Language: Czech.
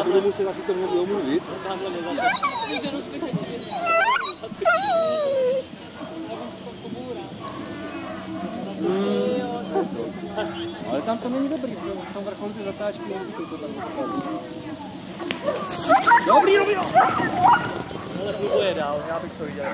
A bude muset asi to někdy omluvit. Tamhle Ale tam to není dobrý, že? Tam vrcholu ty zatáčky není to tam Dobrý, dobrý! Ale funguje dál, já bych to viděl.